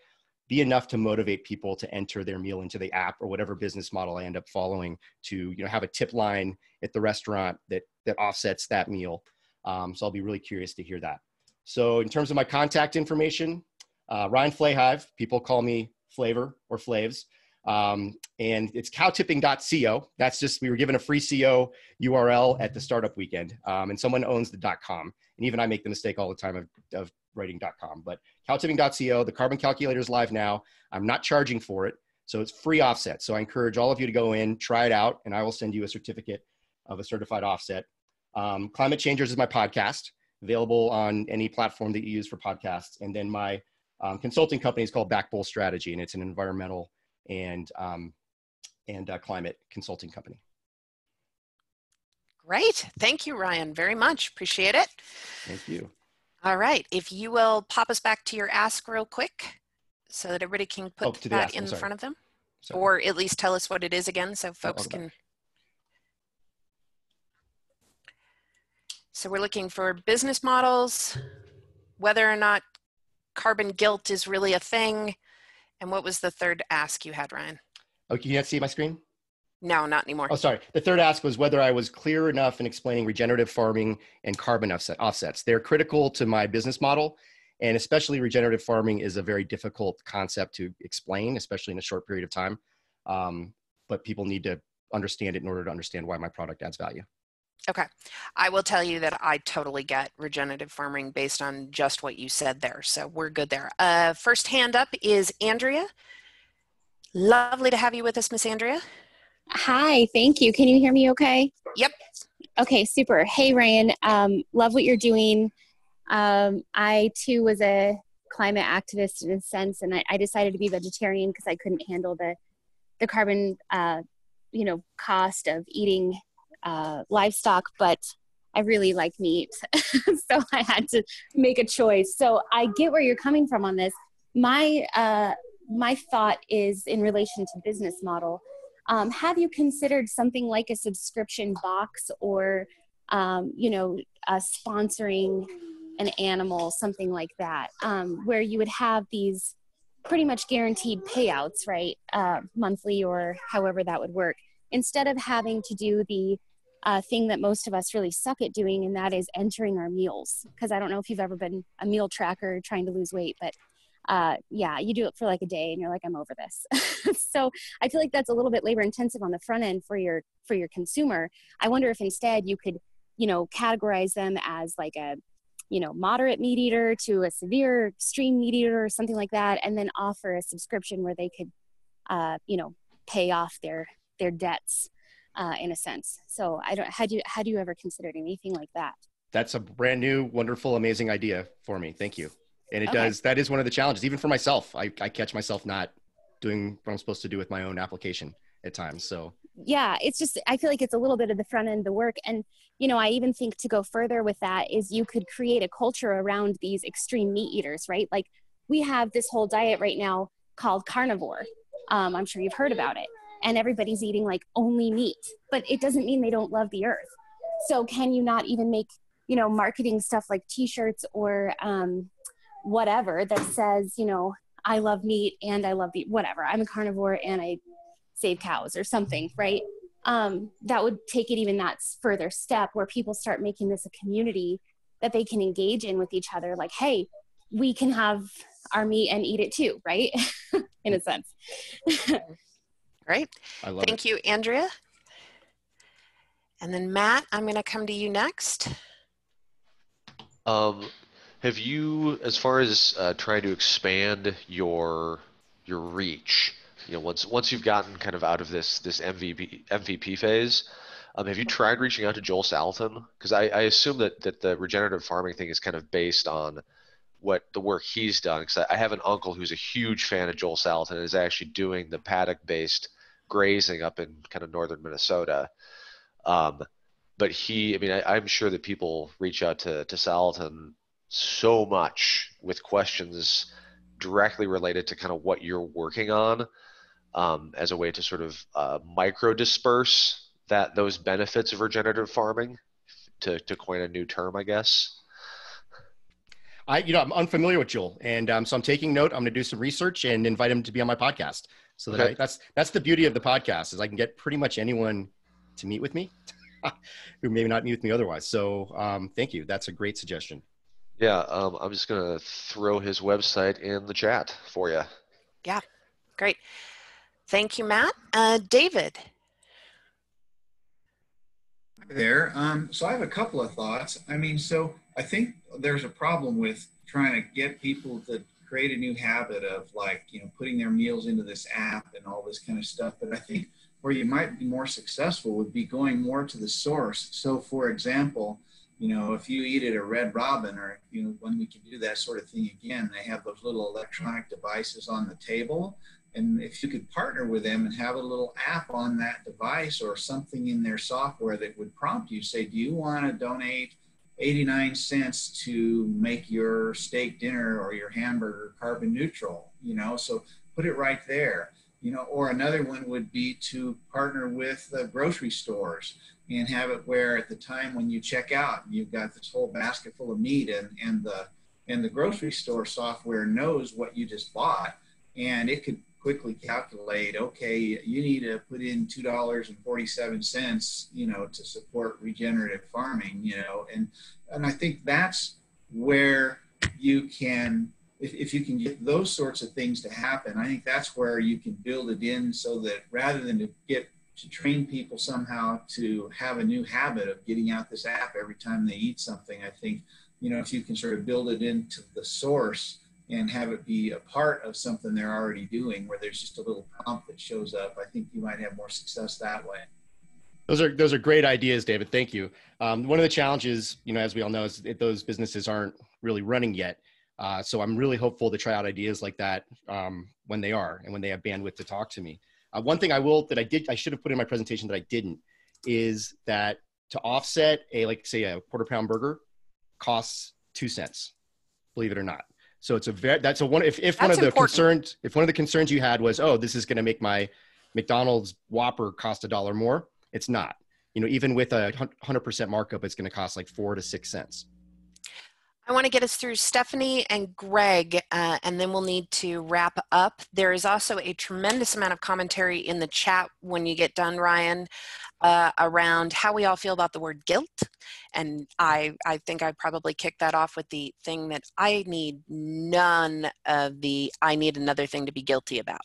be enough to motivate people to enter their meal into the app or whatever business model I end up following to you know have a tip line at the restaurant that that offsets that meal. Um, so I'll be really curious to hear that. So in terms of my contact information, uh, Ryan Flahive, people call me Flavor or Flaves. Um, and it's cowtipping.co. That's just, we were given a free CO URL at the startup weekend. Um, and someone owns the .com. And even I make the mistake all the time of, of writing .com. But cowtipping.co, the carbon calculator is live now. I'm not charging for it. So it's free offset. So I encourage all of you to go in, try it out, and I will send you a certificate of a certified offset. Um, Climate Changers is my podcast, available on any platform that you use for podcasts. And then my um, consulting company is called Backbowl Strategy, and it's an environmental and um, and uh, climate consulting company. Great. Thank you, Ryan, very much. Appreciate it. Thank you. All right. If you will pop us back to your ask real quick so that everybody can put oh, that ask. in front of them. Sorry. Or at least tell us what it is again so folks can. So we're looking for business models, whether or not carbon guilt is really a thing, and what was the third ask you had, Ryan? Oh, can you not see my screen? No, not anymore. Oh, sorry. The third ask was whether I was clear enough in explaining regenerative farming and carbon offset, offsets. They're critical to my business model, and especially regenerative farming is a very difficult concept to explain, especially in a short period of time. Um, but people need to understand it in order to understand why my product adds value. Okay. I will tell you that I totally get regenerative farming based on just what you said there. So we're good there. Uh, first hand up is Andrea. Lovely to have you with us, Miss Andrea. Hi, thank you. Can you hear me okay? Yep. Okay, super. Hey, Ryan. Um, love what you're doing. Um, I too was a climate activist in a sense, and I, I decided to be vegetarian because I couldn't handle the the carbon, uh, you know, cost of eating uh, livestock. But I really like meat, so I had to make a choice. So I get where you're coming from on this. My uh, my thought is in relation to business model. Um, have you considered something like a subscription box or, um, you know, uh, sponsoring an animal, something like that, um, where you would have these pretty much guaranteed payouts, right, uh, monthly or however that would work, instead of having to do the uh, thing that most of us really suck at doing, and that is entering our meals. Because I don't know if you've ever been a meal tracker trying to lose weight, but uh, yeah, you do it for like a day and you're like, I'm over this. so I feel like that's a little bit labor intensive on the front end for your for your consumer. I wonder if instead you could, you know, categorize them as like a, you know, moderate meat eater to a severe extreme meat eater or something like that, and then offer a subscription where they could, uh, you know, pay off their their debts uh, in a sense. So I don't. Had you had you ever considered anything like that? That's a brand new, wonderful, amazing idea for me. Thank you and it okay. does that is one of the challenges even for myself I, I catch myself not doing what i'm supposed to do with my own application at times so yeah it's just i feel like it's a little bit of the front end of the work and you know i even think to go further with that is you could create a culture around these extreme meat eaters right like we have this whole diet right now called carnivore um, i'm sure you've heard about it and everybody's eating like only meat but it doesn't mean they don't love the earth so can you not even make you know marketing stuff like t-shirts or um, whatever that says, you know, I love meat and I love the whatever. I'm a carnivore and I save cows or something, right? Um, that would take it even that further step where people start making this a community that they can engage in with each other. Like, hey, we can have our meat and eat it too, right? in a sense. Right. Thank it. you, Andrea. And then Matt, I'm going to come to you next. Um, have you, as far as uh, trying to expand your your reach, you know, once once you've gotten kind of out of this this MVP MVP phase, um, have you tried reaching out to Joel Salatin? Because I, I assume that that the regenerative farming thing is kind of based on what the work he's done. Because I have an uncle who's a huge fan of Joel Salatin and is actually doing the paddock based grazing up in kind of northern Minnesota. Um, but he, I mean, I, am sure that people reach out to to Salatin so much with questions directly related to kind of what you're working on um, as a way to sort of uh, micro disperse that those benefits of regenerative farming to, to coin a new term, I guess. I, you know, I'm unfamiliar with Joel, and um, so I'm taking note. I'm going to do some research and invite him to be on my podcast. So that okay. I, that's that's the beauty of the podcast is I can get pretty much anyone to meet with me, who maybe not meet with me otherwise. So um, thank you. That's a great suggestion. Yeah, um, I'm just going to throw his website in the chat for you. Yeah, great. Thank you, Matt. Uh, David. Hi there. Um, so I have a couple of thoughts. I mean, so I think there's a problem with trying to get people to create a new habit of like, you know, putting their meals into this app and all this kind of stuff. But I think where you might be more successful would be going more to the source. So, for example, you know, if you eat at a Red Robin or, you know, when we can do that sort of thing again, they have those little electronic devices on the table. And if you could partner with them and have a little app on that device or something in their software that would prompt you, say, do you want to donate 89 cents to make your steak dinner or your hamburger carbon neutral? You know, so put it right there. You know, or another one would be to partner with the grocery stores and have it where at the time when you check out, you've got this whole basket full of meat and, and the and the grocery store software knows what you just bought and it could quickly calculate okay you need to put in two dollars and 47 cents you know to support regenerative farming you know and and i think that's where you can if, if you can get those sorts of things to happen i think that's where you can build it in so that rather than to get to train people somehow to have a new habit of getting out this app every time they eat something. I think, you know, if you can sort of build it into the source and have it be a part of something they're already doing where there's just a little prompt that shows up, I think you might have more success that way. Those are those are great ideas, David. Thank you. Um, one of the challenges, you know, as we all know, is that those businesses aren't really running yet. Uh, so I'm really hopeful to try out ideas like that um, when they are and when they have bandwidth to talk to me. Uh, one thing I will that I did I should have put in my presentation that I didn't is that to offset a like say a quarter pound burger costs two cents, believe it or not. So it's a very that's a one if, if one of the important. concerns if one of the concerns you had was oh this is going to make my McDonald's Whopper cost a dollar more, it's not. You know even with a hundred percent markup, it's going to cost like four to six cents. I want to get us through Stephanie and Greg, uh, and then we'll need to wrap up. There is also a tremendous amount of commentary in the chat when you get done, Ryan, uh, around how we all feel about the word guilt. And I, I think I probably kicked that off with the thing that I need none of the, I need another thing to be guilty about.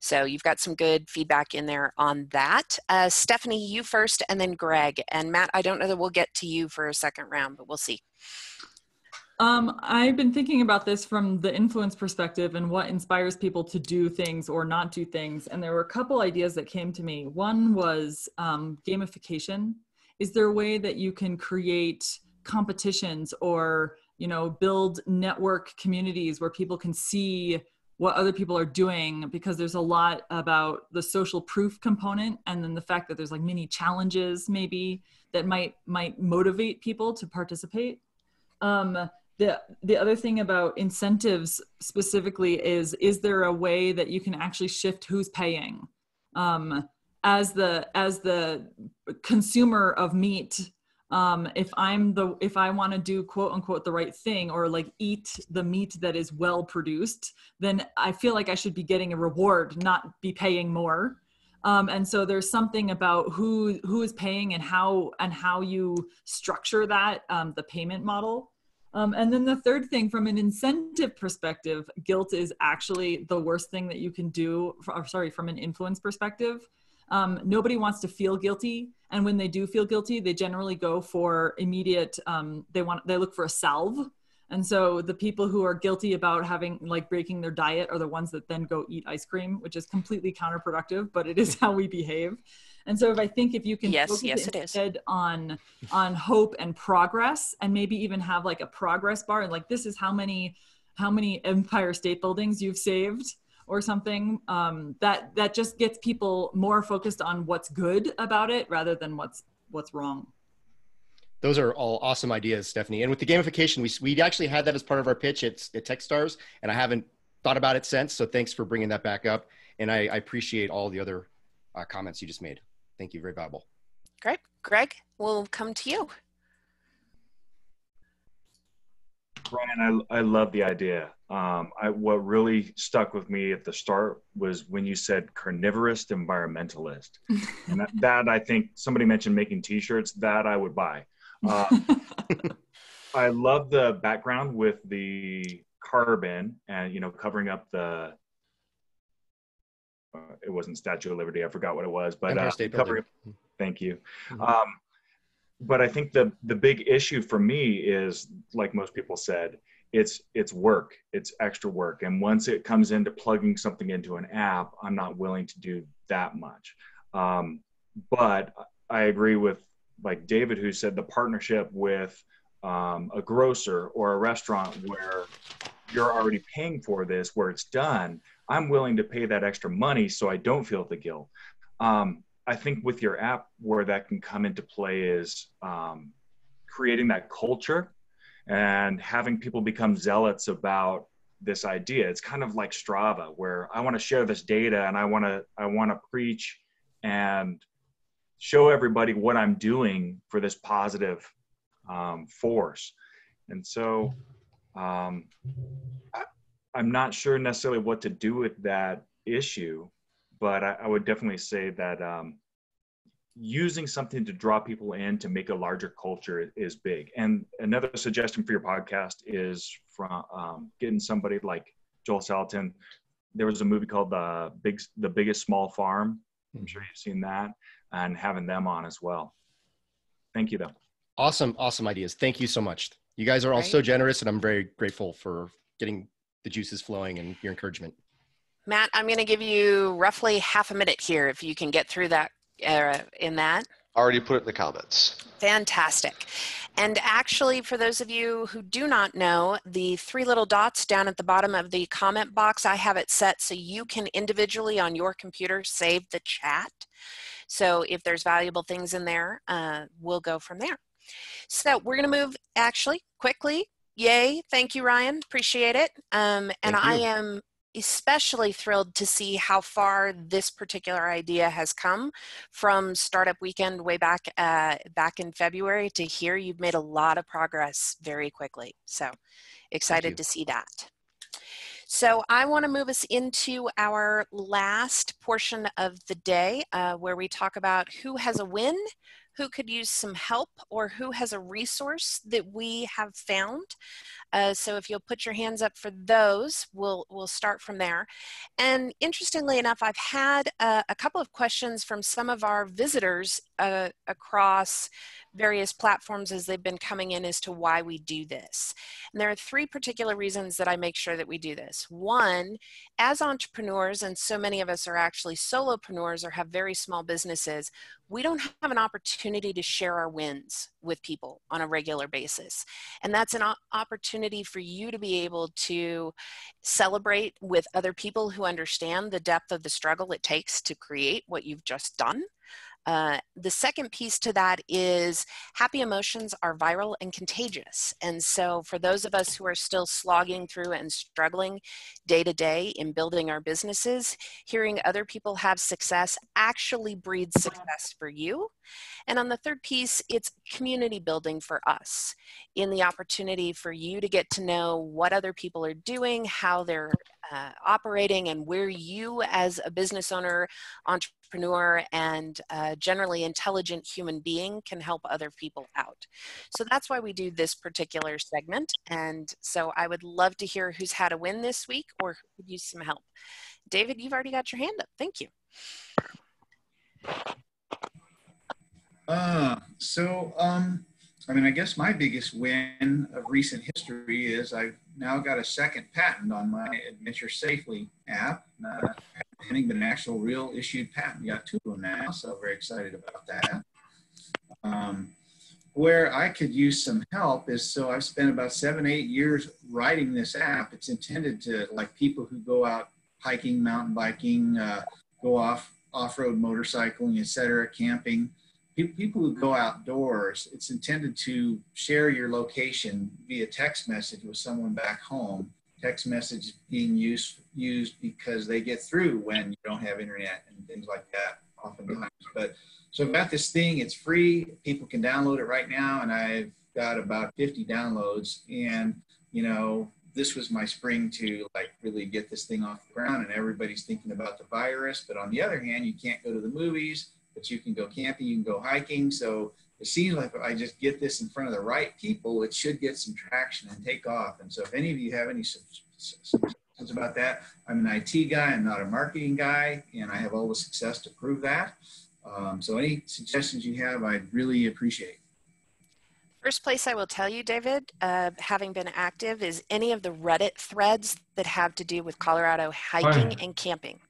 So you've got some good feedback in there on that. Uh, Stephanie, you first, and then Greg. And Matt, I don't know that we'll get to you for a second round, but we'll see. Um, I've been thinking about this from the influence perspective and what inspires people to do things or not do things. And there were a couple ideas that came to me. One was um, gamification. Is there a way that you can create competitions or you know build network communities where people can see what other people are doing because there's a lot about the social proof component and then the fact that there's like mini challenges maybe that might might motivate people to participate um, the the other thing about incentives specifically is is there a way that you can actually shift who's paying? Um, as the as the consumer of meat um, if i'm the if i want to do quote unquote the right thing or like eat the meat that is well produced then i feel like i should be getting a reward not be paying more. Um, and so there's something about who who is paying and how and how you structure that um, the payment model um, and then the third thing, from an incentive perspective, guilt is actually the worst thing that you can do. For, sorry, from an influence perspective, um, nobody wants to feel guilty, and when they do feel guilty, they generally go for immediate. Um, they want they look for a salve, and so the people who are guilty about having like breaking their diet are the ones that then go eat ice cream, which is completely counterproductive, but it is how we behave. And so if I think if you can yes, focus yes, instead on on hope and progress and maybe even have like a progress bar and like this is how many how many Empire State Buildings you've saved or something um, that that just gets people more focused on what's good about it rather than what's what's wrong. Those are all awesome ideas, Stephanie. And with the gamification, we we actually had that as part of our pitch at, at TechStars, and I haven't thought about it since. So thanks for bringing that back up, and I, I appreciate all the other uh, comments you just made. Thank you. Very valuable. Great. Greg, we'll come to you. Brian, I, I love the idea. Um, I, what really stuck with me at the start was when you said carnivorous environmentalist. and that, that, I think somebody mentioned making t-shirts that I would buy. Uh, I love the background with the carbon and, you know, covering up the, it wasn't Statue of Liberty. I forgot what it was, but uh, covering, thank you. Mm-hmm. Um, but I think the the big issue for me is, like most people said, it's it's work, it's extra work, and once it comes into plugging something into an app, I'm not willing to do that much. Um, but I agree with like David, who said the partnership with um, a grocer or a restaurant where you're already paying for this, where it's done I'm willing to pay that extra money so I don't feel the guilt. Um, I think with your app, where that can come into play is um, creating that culture and having people become zealots about this idea. It's kind of like Strava, where I want to share this data and I want to I want to preach and show everybody what I'm doing for this positive um, force. And so um, I'm not sure necessarily what to do with that issue, but I, I would definitely say that um, using something to draw people in to make a larger culture is big. And another suggestion for your podcast is from um, getting somebody like Joel Salatin. There was a movie called the Big, the Biggest Small Farm I'm sure you've seen that and having them on as well. Thank you, though. Awesome, awesome ideas. Thank you so much. You guys are all Right. so generous, and I'm very grateful for getting the juices flowing and your encouragement. Matt, I'm going to give you roughly half a minute here if you can get through that uh, in that. Already put it in the comments. Fantastic. And actually, for those of you who do not know, the three little dots down at the bottom of the comment box, I have it set so you can individually on your computer save the chat. So if there's valuable things in there, uh, we'll go from there. So we're going to move actually quickly. Yay. Thank you, Ryan. Appreciate it. Um, and I am especially thrilled to see how far this particular idea has come from startup weekend way back uh, back in february to here you've made a lot of progress very quickly so excited to see that so i want to move us into our last portion of the day uh, where we talk about who has a win who could use some help or who has a resource that we have found uh, so if you'll put your hands up for those, we'll we'll start from there. And interestingly enough, I've had uh, a couple of questions from some of our visitors uh, across various platforms as they've been coming in as to why we do this. And there are three particular reasons that I make sure that we do this. One, as entrepreneurs, and so many of us are actually solopreneurs or have very small businesses, we don't have an opportunity to share our wins with people on a regular basis. And that's an o- opportunity for you to be able to celebrate with other people who understand the depth of the struggle it takes to create what you've just done. Uh, the second piece to that is happy emotions are viral and contagious. And so, for those of us who are still slogging through and struggling day to day in building our businesses, hearing other people have success actually breeds success for you. And on the third piece, it's community building for us in the opportunity for you to get to know what other people are doing, how they're uh, operating, and where you, as a business owner, entrepreneur, and uh, generally intelligent human being, can help other people out. So that's why we do this particular segment. And so I would love to hear who's had a win this week or who could use some help. David, you've already got your hand up. Thank you. Uh, so, um, I mean, I guess my biggest win of recent history is I've now got a second patent on my Adventure Safely app. Uh, pending, but an actual real issued patent. We got two of them now, so very excited about that. Um, where I could use some help is so I've spent about seven, eight years writing this app. It's intended to like people who go out hiking, mountain biking, uh, go off off-road motorcycling, etc., camping people who go outdoors, it's intended to share your location via text message with someone back home. Text message being used used because they get through when you don't have internet and things like that oftentimes. But so I've got this thing, it's free. People can download it right now, and I've got about 50 downloads. And you know, this was my spring to like really get this thing off the ground. And everybody's thinking about the virus, but on the other hand, you can't go to the movies but you can go camping, you can go hiking. So it seems like if I just get this in front of the right people, it should get some traction and take off. And so if any of you have any suggestions about that, I'm an IT guy, I'm not a marketing guy, and I have all the success to prove that. Um, so any suggestions you have, I'd really appreciate. First place I will tell you, David, uh, having been active, is any of the Reddit threads that have to do with Colorado hiking and camping.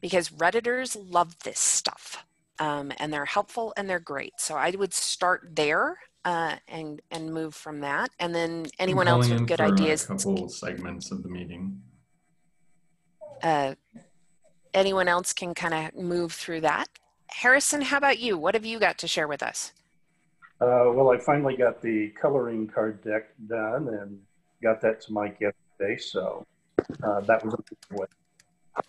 Because Redditors love this stuff um, and they're helpful and they're great. So I would start there uh, and, and move from that. And then anyone else calling with good ideas, A couple segments of the meeting. uh, anyone else can kind of move through that. Harrison, how about you? What have you got to share with us? Uh, well, I finally got the coloring card deck done and got that to Mike yesterday, so uh, that was a good win.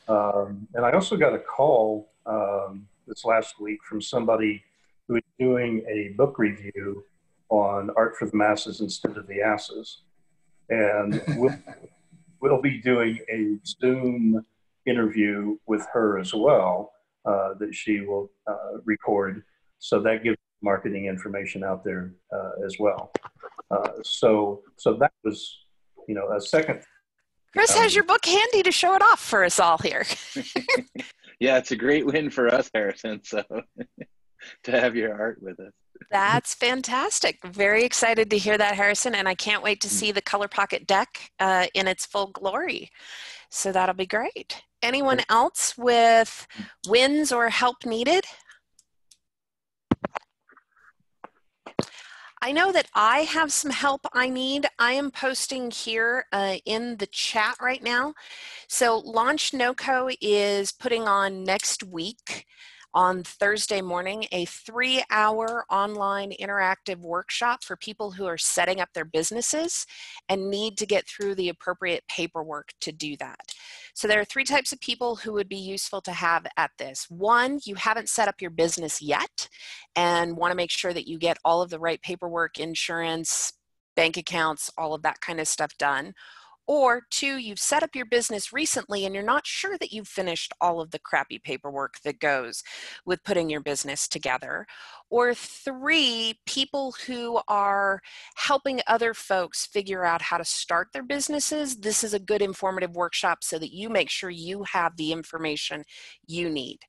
Um, and I also got a call um, this last week from somebody who is doing a book review on Art for the Masses instead of the Asses. And we'll, we'll be doing a Zoom interview with her as well uh, that she will uh, record. So that gives marketing information out there uh, as well. Uh, so, so that was, you know, a second Chris Um, has your book handy to show it off for us all here. yeah, it's a great win for us, Harrison. So to have your art with us. That's fantastic. Very excited to hear that, Harrison, and I can't wait to see the Color Pocket deck uh, in its full glory. So that'll be great. Anyone else with wins or help needed? I know that I have some help I need. I am posting here uh, in the chat right now. So Launch NoCo is putting on next week on Thursday morning a three hour online interactive workshop for people who are setting up their businesses and need to get through the appropriate paperwork to do that. So there are three types of people who would be useful to have at this. One, you haven't set up your business yet and want to make sure that you get all of the right paperwork, insurance, bank accounts, all of that kind of stuff done. Or two, you've set up your business recently and you're not sure that you've finished all of the crappy paperwork that goes with putting your business together. Or three, people who are helping other folks figure out how to start their businesses. This is a good informative workshop so that you make sure you have the information you need.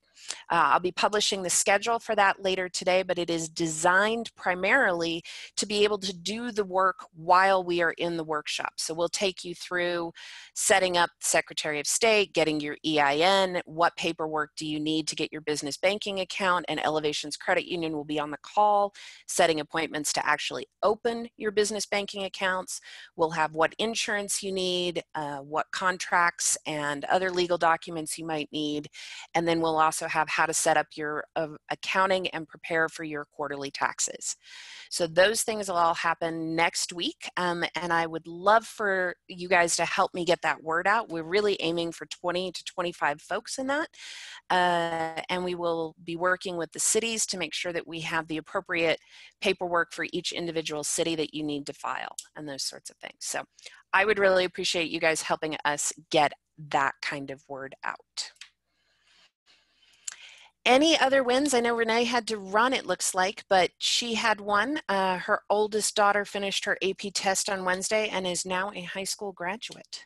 Uh, I'll be publishing the schedule for that later today, but it is designed primarily to be able to do the work while we are in the workshop. So we'll take you through setting up Secretary of State, getting your EIN, what paperwork do you need to get your business banking account, and Elevations Credit Union will be on the call, setting appointments to actually open your business banking accounts. We'll have what insurance you need, uh, what contracts and other legal documents you might need, and then we'll also have how to set up your uh, accounting and prepare for your quarterly taxes. So those things will all happen next week. Um, and I would love for you guys to help me get that word out. We're really aiming for 20 to 25 folks in that. Uh, and we will be working with the cities to make sure that we have the appropriate paperwork for each individual city that you need to file and those sorts of things. So I would really appreciate you guys helping us get that kind of word out. Any other wins? I know Renee had to run, it looks like, but she had one. Uh, her oldest daughter finished her AP test on Wednesday and is now a high school graduate.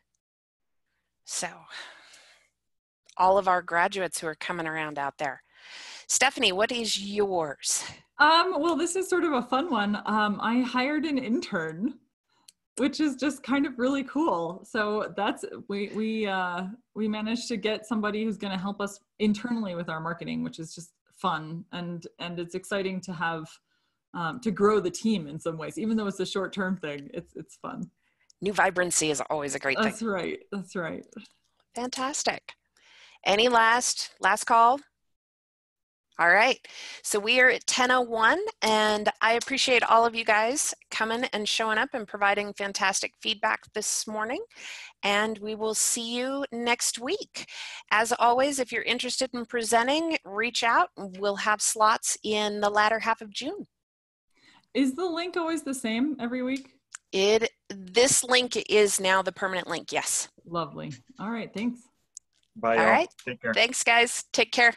So, all of our graduates who are coming around out there. Stephanie, what is yours? Um, well, this is sort of a fun one. Um, I hired an intern which is just kind of really cool. So that's we we uh, we managed to get somebody who's going to help us internally with our marketing, which is just fun and and it's exciting to have um, to grow the team in some ways. Even though it's a short term thing, it's it's fun. New vibrancy is always a great That's thing. That's right. That's right. Fantastic. Any last last call? All right, so we are at 10.01 and I appreciate all of you guys coming and showing up and providing fantastic feedback this morning. And we will see you next week. As always, if you're interested in presenting, reach out. We'll have slots in the latter half of June. Is the link always the same every week? It This link is now the permanent link, yes. Lovely. All right, thanks. Bye. All y'all. right. Take care. Thanks, guys. Take care.